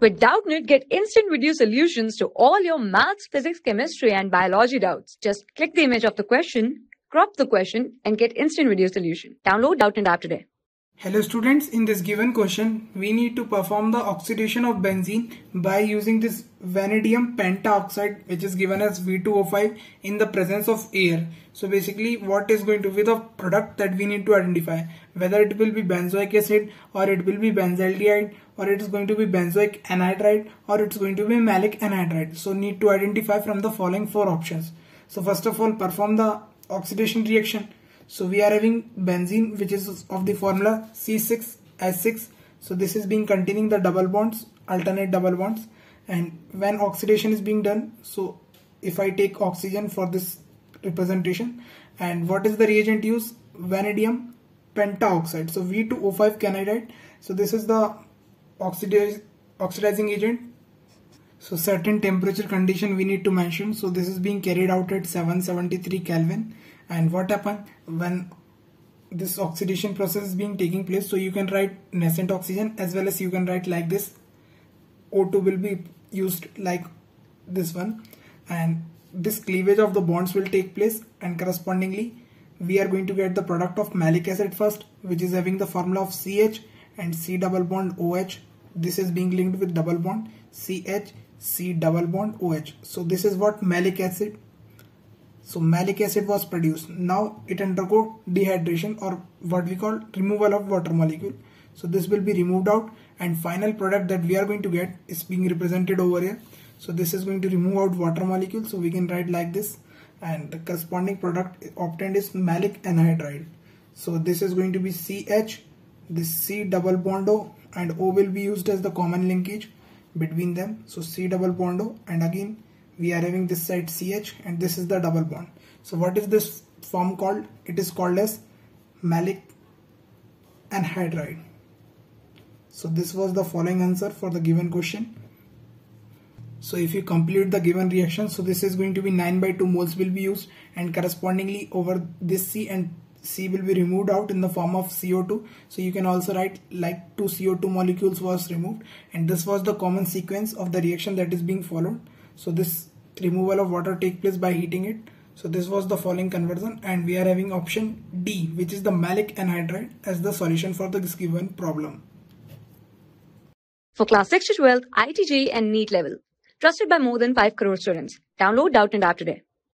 With Doubtnut, get instant video solutions to all your maths, physics, chemistry, and biology doubts. Just click the image of the question, crop the question, and get instant video solution. Download Doubtnut app today. Hello students, in this given question, we need to perform the oxidation of benzene by using this vanadium pentaoxide which is given as V2O5 in the presence of air. So basically what is going to be the product that we need to identify whether it will be benzoic acid or it will be benzaldehyde or it is going to be benzoic anhydride or it's going to be maleic anhydride. So need to identify from the following four options. So first of all perform the oxidation reaction so we are having benzene which is of the formula C6H6. So this is being containing the double bonds, alternate double bonds. And when oxidation is being done, so if I take oxygen for this representation and what is the reagent used? Vanadium pentaoxide. So V2O5 cyanide. So this is the oxidiz oxidizing agent so certain temperature condition we need to mention so this is being carried out at 773 kelvin and what happen when this oxidation process is being taking place so you can write nascent oxygen as well as you can write like this. O2 will be used like this one. And this cleavage of the bonds will take place and correspondingly we are going to get the product of maleic acid first which is having the formula of CH and C double bond OH this is being linked with double bond CH C double bond OH so this is what maleic acid so maleic acid was produced. Now it undergo dehydration or what we call removal of water molecule. So this will be removed out and final product that we are going to get is being represented over here. So this is going to remove out water molecule. So we can write like this and the corresponding product obtained is maleic anhydride. So this is going to be CH, this C double bond O and O will be used as the common linkage between them. So C double bond O and again we are having this side CH and this is the double bond. So what is this form called? It is called as maleic anhydride. So this was the following answer for the given question. So if you complete the given reaction, so this is going to be 9 by 2 moles will be used and correspondingly over this C and C will be removed out in the form of CO2. So you can also write like two CO2 molecules was removed and this was the common sequence of the reaction that is being followed. So this removal of water take place by heating it. So this was the following conversion and we are having option D which is the maleic anhydride as the solution for this given problem. For class 6 to 12, IIT JEE and NEET level. Trusted by more than 5 crore students. Download Doubtnut App today.